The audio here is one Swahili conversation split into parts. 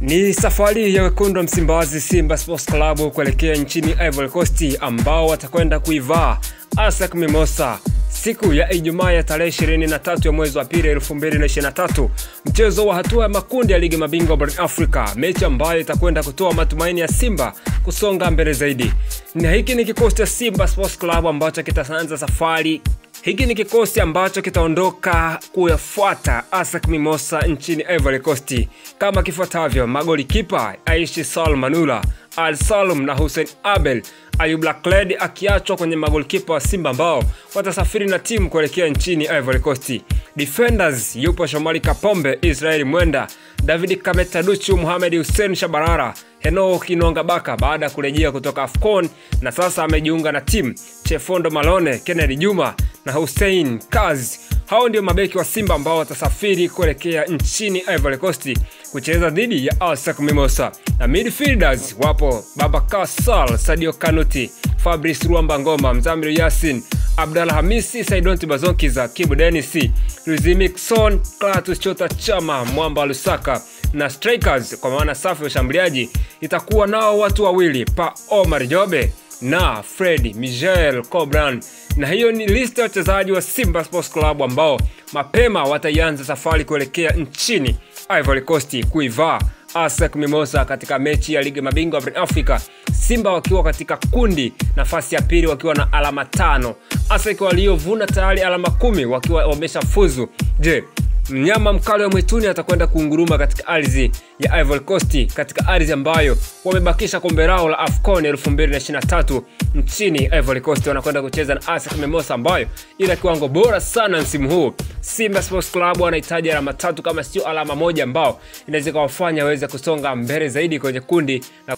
Ni safari ya wekundu wa Msimbazi Simba Sports Club kuelekea nchini Ivory Coast ambao watakwenda kuivaa ASEC Mimosa siku ya Ijumaa ya tarehe 23 ya mwezi wa pili 2023, mchezo wa hatua ya makundi ya ligi mabingwa barani Afrika, mechi ambayo itakwenda kutoa matumaini ya Simba kusonga mbele zaidi. Na hiki ni kikosi cha Simba Sports Club ambacho kitaanza safari hiki ni kikosi ambacho kitaondoka kuyafuata ASEC Mimosa nchini Ivory Coast kama kifuatavyo: magoli kipa Aishi Sal Manula, Al Salum na Hussein Abel, Ayub Lakled akiachwa kwenye magoli kipa wa Simba ambao watasafiri na timu kuelekea nchini Ivory Coast. Defenders yupo Shomari Kapombe, Israeli Mwenda, David Kametaduchu, muhamed Hussein Shabarara, heno kinonga Baka baada ya kurejea kutoka AFCON na sasa amejiunga na timu, Chefondo Malone, Kennedy Juma na Hussein Kaz. Hao ndio mabeki wa Simba ambao watasafiri kuelekea nchini Ivory Coast kucheza dhidi ya ASEC Mimosa, na midfielders wapo Babacar Sal, Sadio Kanuti, Fabrice Ruamba Ngoma, Mzamiru Yasin, Abdallah Hamisi, Saidon Tibazonkiza, Kibu Dennis, Luzimikson, Clatous Chota Chama, Mwamba Lusaka na strikers kwa maana safu ya ushambuliaji itakuwa nao watu wawili pa Omar Jobe na Fred Michel Cobran. Na hiyo ni list ya wachezaji wa Simba Sports Club ambao mapema wataianza safari kuelekea nchini Ivory Coast kuivaa ASEC Mimosa katika mechi ya ligi mabingwa Afrika Africa, Simba wakiwa katika kundi nafasi ya pili wakiwa na alama tano, ASEC waliovuna tayari alama kumi wakiwa wameshafuzu. Je, mnyama mkali wa mwituni atakwenda kuunguruma katika ardhi ya Ivory Coast, katika ardhi ambayo wamebakisha kombe lao la AFCON 2023 nchini Ivory Coast. Wanakwenda kucheza na ASEC Mimosas ambayo ina kiwango bora sana msimu huu. Simba Sports Club wanahitaji alama tatu kama sio alama moja, ambao inaweza ikawafanya waweze kusonga mbele zaidi kwenye kundi na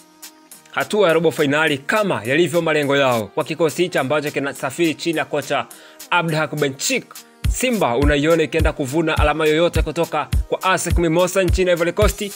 hatua ya robo fainali kama yalivyo malengo yao kwa kikosi hicho ambacho kinasafiri chini ya kocha Abdhak Benchik. Simba unaiona ikienda kuvuna alama yoyote kutoka kwa ASEC Mimosa nchini Ivory Coast?